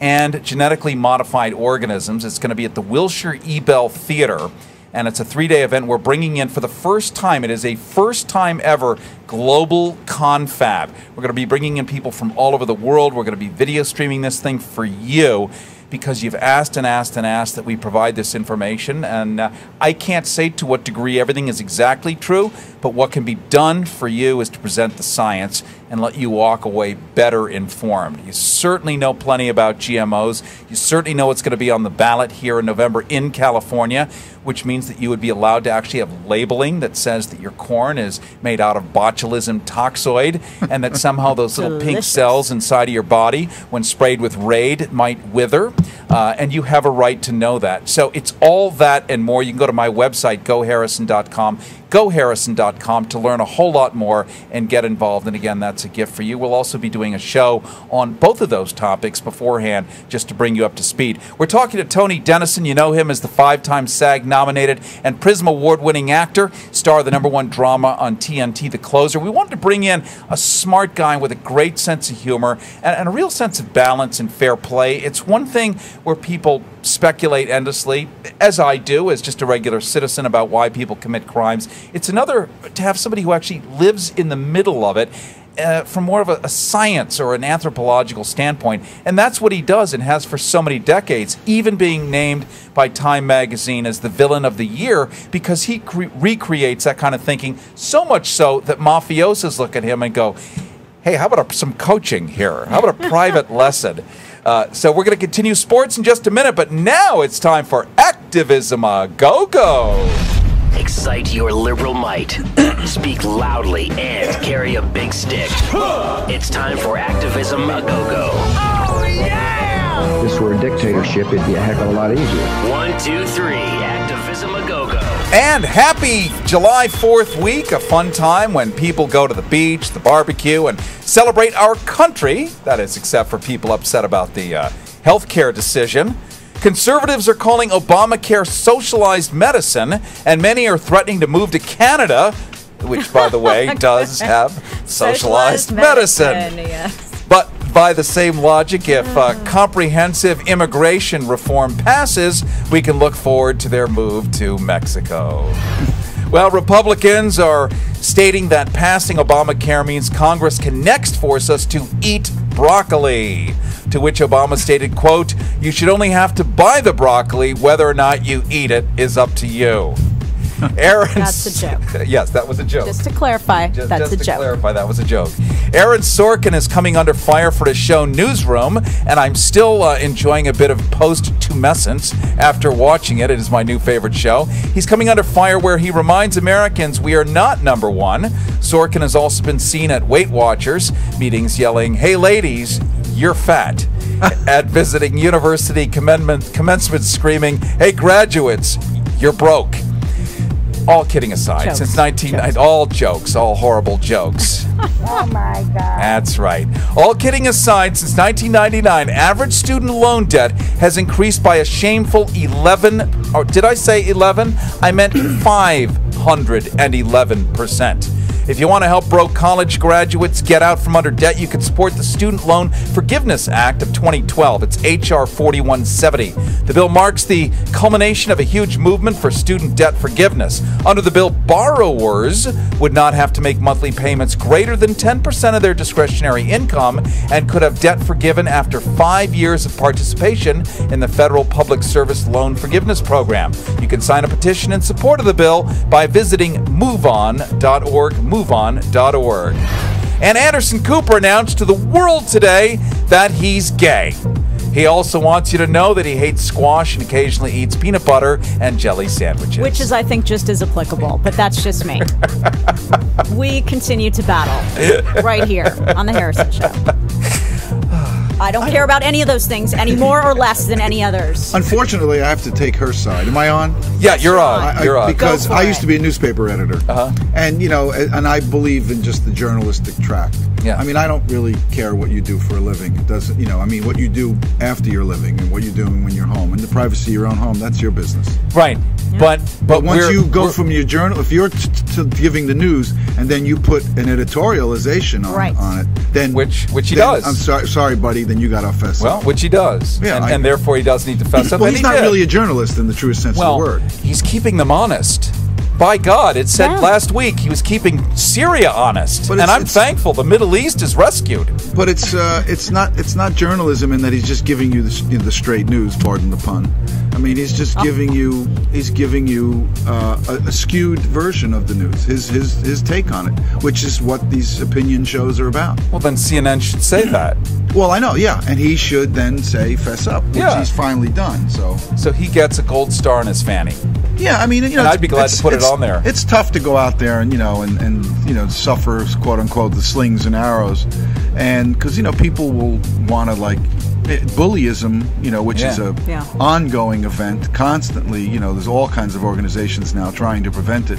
and genetically modified organisms. It's going to be at the Wilshire Ebell Theater. And it's a three day event. We're bringing in for the first time, it is a first time ever global confab. We're going to be bringing in people from all over the world. We're going to be video streaming this thing for you because you've asked and asked and asked that we provide this information. And uh, I can't say to what degree everything is exactly true, but what can be done for you is to present the science and let you walk away better informed. You certainly know plenty about GMOs. You certainly know what's going to be on the ballot here in November in California, which means that you would be allowed to actually have labeling that says that your corn is made out of botulism toxoid and that somehow those little pink cells inside of your body, when sprayed with Raid, might wither. Uh, and you have a right to know that. So it's all that and more. You can go to my website, goharrison.com, goharrison.com, to learn a whole lot more and get involved. And again, that's a gift for you. We'll also be doing a show on both of those topics beforehand just to bring you up to speed. We're talking to Tony Denison. You know him as the five time SAG nominated and Prism Award winning actor, star of the number one drama on TNT, The Closer. We wanted to bring in a smart guy with a great sense of humor and, and a real sense of balance and fair play. It's one thing where people speculate endlessly, as I do, as just a regular citizen, about why people commit crimes. It's another to have somebody who actually lives in the middle of it. Uh, from more of a, a science or an anthropological standpoint. And that's what he does and has for so many decades, even being named by Time magazine as the villain of the year because he cre- recreates that kind of thinking so much so that mafiosos look at him and go, hey, how about a, some coaching here? How about a private lesson? Uh, so we're going to continue sports in just a minute, but now it's time for Activism a Go Go. Excite your liberal might. Speak loudly and carry a big stick. It's time for Activism a Go Go. Oh, yeah! If this were a dictatorship, it'd be a heck of a lot easier. One, two, three. Activism a Go Go. And happy July 4th week, a fun time when people go to the beach, the barbecue, and celebrate our country. That is, except for people upset about the uh, healthcare decision. Conservatives are calling Obamacare socialized medicine, and many are threatening to move to Canada, which, by the way, does have socialized, medicine. yes. But by the same logic, if uh, comprehensive immigration reform passes, we can look forward to their move to Mexico. Well, Republicans are stating that passing Obamacare means Congress can next force us to eat broccoli. To which Obama stated, quote, "You should only have to buy the broccoli. Whether or not you eat it is up to you." Aaron, That's a joke. yes, that was a joke. Just to clarify, Just, that's just a to joke. clarify, that was a joke. Aaron Sorkin is coming under fire for his show Newsroom, and I'm still uh, enjoying a bit of post-tumescence after watching it. It is my new favorite show. He's coming under fire where he reminds Americans we are not number one. Sorkin has also been seen at Weight Watchers meetings yelling, "Hey, ladies, you're fat." at visiting university commencement, commencement screaming, "Hey, graduates, you're broke." all kidding aside, jokes. since 19, jokes. all jokes, all horrible jokes. oh my God. That's right. All kidding aside, since 1999, average student loan debt has increased by a shameful 11, or did I say 11? I meant 5 111%. If you want to help broke college graduates get out from under debt, you can support the Student Loan Forgiveness Act of 2012. It's H.R. 4170. The bill marks the culmination of a huge movement for student debt forgiveness. Under the bill, borrowers would not have to make monthly payments greater than 10% of their discretionary income and could have debt forgiven after five years of participation in the federal public service loan forgiveness program. You can sign a petition in support of the bill by visiting moveon.org, moveon.org. And Anderson Cooper announced to the world today that he's gay. He also wants you to know that he hates squash and occasionally eats peanut butter and jelly sandwiches. Which is, I think, just as applicable, but that's just me. we continue to battle right here on the Harrison Show. I don't care about any of those things any more or less than any others. Unfortunately, I have to take her side. Am I on? Yeah, you're on. I- I- You're on. Because I used it. to be a newspaper editor, uh-huh. and you know, and I believe in just the journalistic track. Yeah. I mean, I don't really care what you do for a living. It doesn't, you know. I mean, what you do after your living and what you're doing when you're home, and the privacy of your own home—that's your business. Right. But, but But once you go from your journal, if you're t- t- giving the news and then you put an editorialization on, Right. on it, then Which- which he then does. I'm sorry, sorry, buddy. Then you got to fess well, up. which he does. Yeah, and, I- and therefore he does need to fess up. well, and he's he not did. really a journalist in the truest sense well, of the word. he's keeping them honest. By God, it said Yeah. last week he was keeping Syria honest, But and I'm thankful the Middle East is rescued. But it's uh, it's not it's not journalism in that he's just giving you the, you know, the straight news. Pardon the pun. I mean, he's just Oh. giving you he's giving you uh, a, a skewed version of the news. His his his take on it, which is what these opinion shows are about. Well, then CNN should say that. Well, I know, yeah, and he should then say fess up, which Yeah. he's finally done. So So he gets a gold star in his fanny. yeah, I mean, you know, And I'd be glad to put it on there. It's tough to go out there and you know and and you know suffer quote unquote the slings and arrows, and because you know people will want to like it- bullyism, you know, which is a Yeah. ongoing event, constantly. You know, there's all kinds of organizations now trying to prevent it.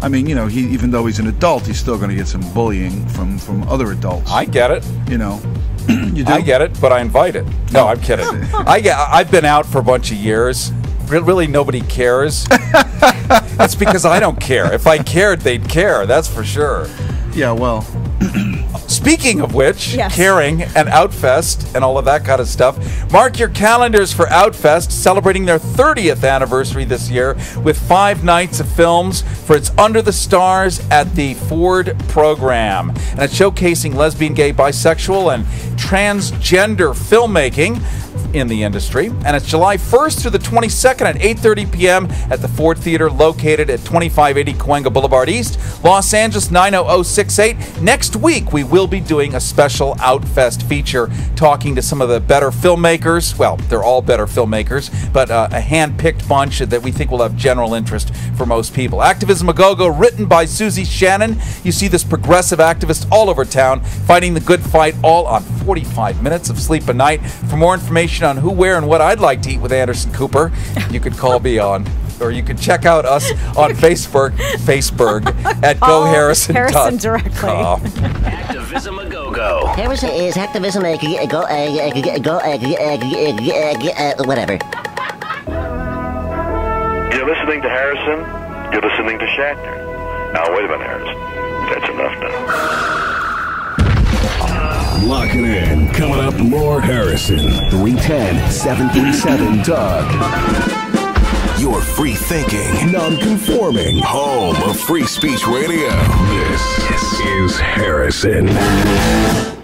I mean, you know, he even though he's an adult, he's still going to get some bullying from from other adults. I get it. You know, you do. I get it, but I invite it. No, I'm kidding. I get. I've been out for a bunch of years. Really, nobody cares. That's because I don't care. If I cared, they'd care. That's for sure. Yeah. Well. Speaking of which, Yes. caring and Outfest and all of that kind of stuff, mark your calendars for Outfest, celebrating their 30th anniversary this year with five nights of films for its Under the Stars at the Ford program. And it's showcasing lesbian, gay, bisexual, and transgender filmmaking in the industry. And it's July 1st through the 22nd at 8.30 p.m. at the Ford Theater located at 2580 Cahuenga Boulevard East, Los Angeles 90068. Next week, we will be doing a special Outfest feature talking to some of the better filmmakers. Well, they're all better filmmakers, but uh, a hand-picked bunch that we think will have general interest for most people. Activism a Go-Go, written by Susie Shannon. You see this progressive activist all over town fighting the good fight all on 45 minutes of sleep a night. For more information on who, where, and what I'd like to eat with Anderson Cooper, you could call me on, or you could check out us on Facebook, Facebook at Call GoHarrison. Harrison directly. Activism a go go. Harrison is activism, g- go, g- g- go, uh, whatever. You're listening to Harrison. You're listening to Shatner. Now, wait a minute, Harrison. That's enough now. Lock it in. Coming up, more Harrison. 310 737 Doug. Your free thinking, Non-conforming. home of free speech radio. This is Harrison.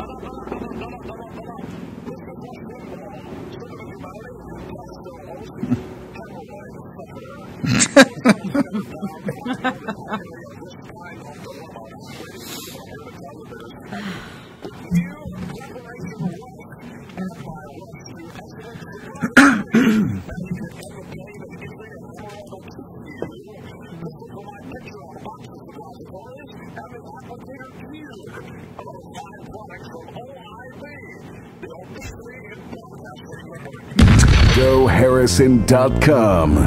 GoHarrison.com.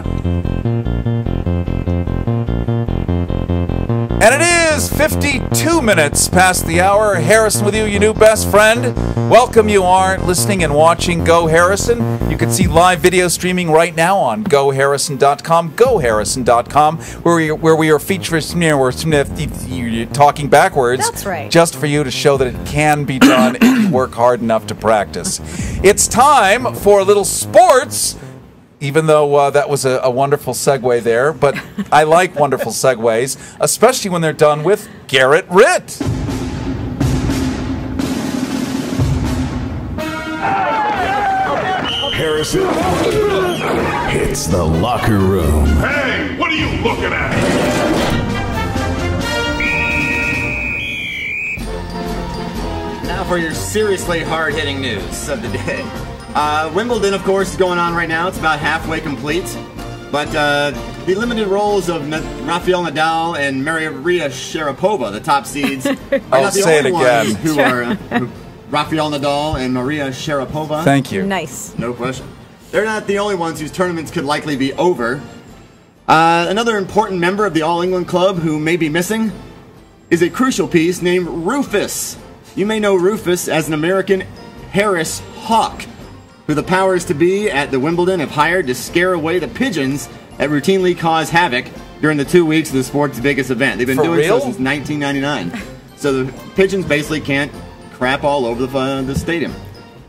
And it is 52 minutes past the hour. Harrison with you, your new best friend. Welcome you are listening and watching Go Harrison. You can see live video streaming right now on GoHarrison.com, GoHarrison.com, where we, where we are featuring, we're talking backwards. That's right. Just for you to show that it can be done if you work hard enough to practice. It's time for a little sports even though uh, that was a, a wonderful segue there. But I like wonderful segues, especially when they're done with Garrett Ritt. Harrison hits the locker room. Hey, what are you looking at? Now for your seriously hard-hitting news of the day. Uh, Wimbledon, of course, is going on right now. It's about halfway complete. But uh, the limited roles of Rafael Nadal and Maria Sharapova, the top seeds, are I'll not the say it only again. ones who are uh, Rafael Nadal and Maria Sharapova. Thank you. Nice. No question. They're not the only ones whose tournaments could likely be over. Uh, another important member of the All England Club who may be missing is a crucial piece named Rufus. You may know Rufus as an American Harris Hawk, who the powers to be at the Wimbledon have hired to scare away the pigeons that routinely cause havoc during the two weeks of the sport's biggest event. They've been For doing real? so since 1999. so the pigeons basically can't crap all over the, uh, the stadium,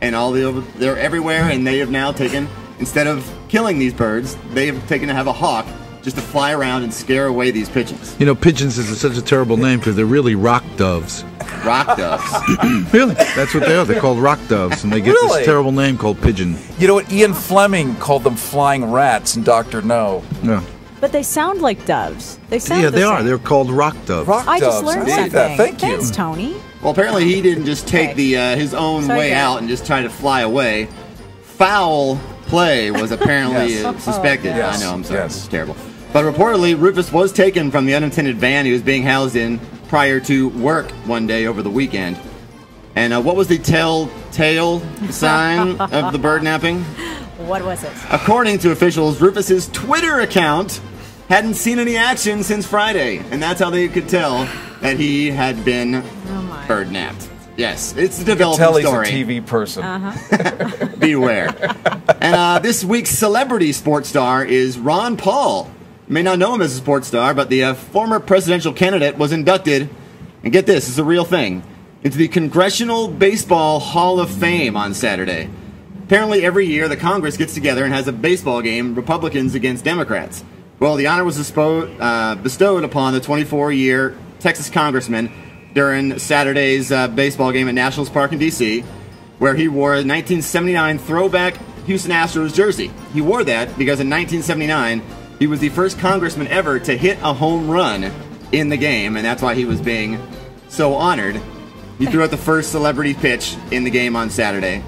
and all the over, they're everywhere. And they have now taken instead of killing these birds, they have taken to have a hawk just to fly around and scare away these pigeons. You know, pigeons is such a terrible name because they're really rock doves. Rock doves. really? That's what they are. They're called rock doves, and they get Really? this terrible name called pigeon. You know what? Ian Fleming called them flying rats in Doctor No. Yeah. But they sound like doves. They sound Yeah, the they same. are. They're called rock doves. Rock I just learned something. Thank Thanks, Tony. Well, apparently he didn't just take the uh, his own Sorry, way Garrett. out and just try to fly away. Foul play was apparently Yes. uh, suspected. Yes. I know, I'm sorry, it's terrible. But reportedly, Rufus was taken from the unintended van he was being housed in prior to work one day over the weekend. And uh, what was the telltale sign of the bird napping? What was it? According to officials, Rufus's Twitter account hadn't seen any action since Friday, and that's how they could tell that he had been bird napped. Yes, it's a You can developing tell he's a TV person. Uh-huh. Beware. and uh, this week's celebrity sports star is Ron Paul. May not know him as a sports star, but the uh, former presidential candidate was inducted, and get this, it's a real thing, into the Congressional Baseball Hall of Fame on Saturday. Apparently, every year the Congress gets together and has a baseball game, Republicans against Democrats. Well, the honor was uh, bestowed upon the 24 year Texas congressman during Saturday's uh, baseball game at Nationals Park in D.C., where he wore a 1979 throwback Houston Astros jersey. He wore that because in 1979, he was the first congressman ever to hit a home run in the game, and that's why he was being so honored. He threw out the first celebrity pitch in the game on Saturday,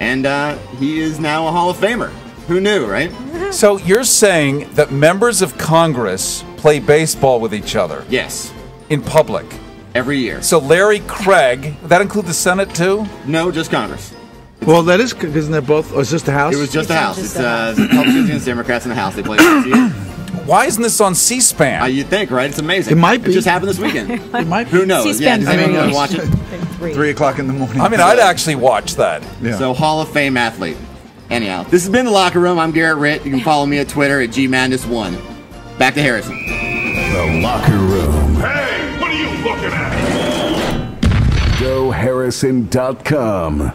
and uh, he is now a Hall of Famer. Who knew, right? So you're saying that members of Congress play baseball with each other? Yes. In public? Every year. So Larry Craig, that include the Senate too? No, just Congress. Well, that is isn't that both? Or is this the House? It was just the House. It's uh, Republicans against Democrats in the House. They play once a year. Why isn't this on C-SPAN? Uh, you'd think, right? It's amazing. It might be. It just happened this weekend. it might. Who knows? Yeah, C-SPAN does anyone three. want to watch it? Three o'clock in the morning. I mean, I'd actually watch that. Yeah. So Hall of Fame athlete. Anyhow, this has been the locker room. I'm Garrett Ritt. You can follow me at Twitter at gmadness1. Back to Harrison. The locker room. Hey, what are you looking at? GoHarrison.com.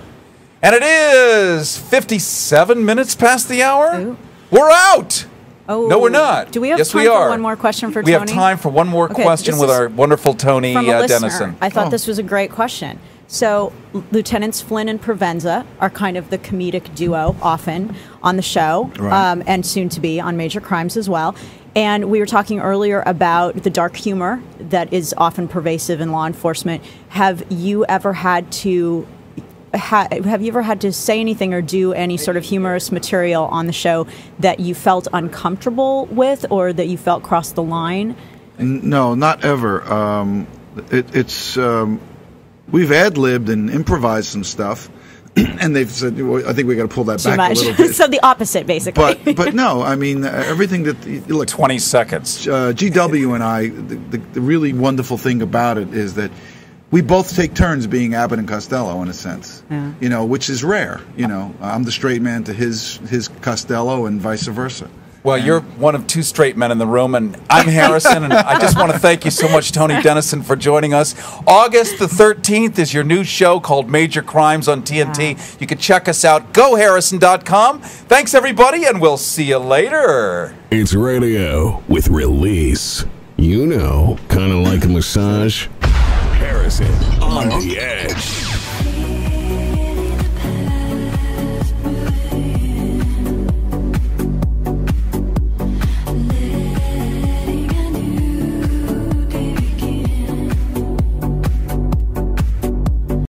And it is 57 minutes past the hour. We're out. Oh, No, we're not. Do we have yes, time we are. for one more question for we Tony? have time for one more Okay, question with our wonderful Tony From a uh. Denison. I thought Oh. this was a great question. So, Lieutenants Flynn and Provenza are kind of the comedic duo often on the show, Right. um, and soon to be on Major Crimes as well. And we were talking earlier about the dark humor that is often pervasive in law enforcement. Have you ever had to? Ha, have you ever had to say anything or do any sort of humorous material on the show that you felt uncomfortable with, or that you felt crossed the line? No, not ever. Um, it, it's um, we've ad libbed and improvised some stuff, and they've said, well, "I think we got to pull that Too back much. a little bit." so the opposite, basically. but but no, I mean uh, everything that look. Twenty seconds. Uh, GW and I, the, the, the really wonderful thing about it is that we both take turns being Abbott and Costello in a sense. Yeah. You know, which is rare. You know, I'm the straight man to his his Costello and vice versa. Well, you're one of two straight men in the room, and I'm Harrison, and I just want to thank you so much, Tony Denison, for joining us. August the 13th is your new show called Major Crimes on TNT. You can check us out, goharrison.com. Thanks, everybody, and we'll see you later. It's radio with release. You know, kind of like a massage. Harrison on the edge.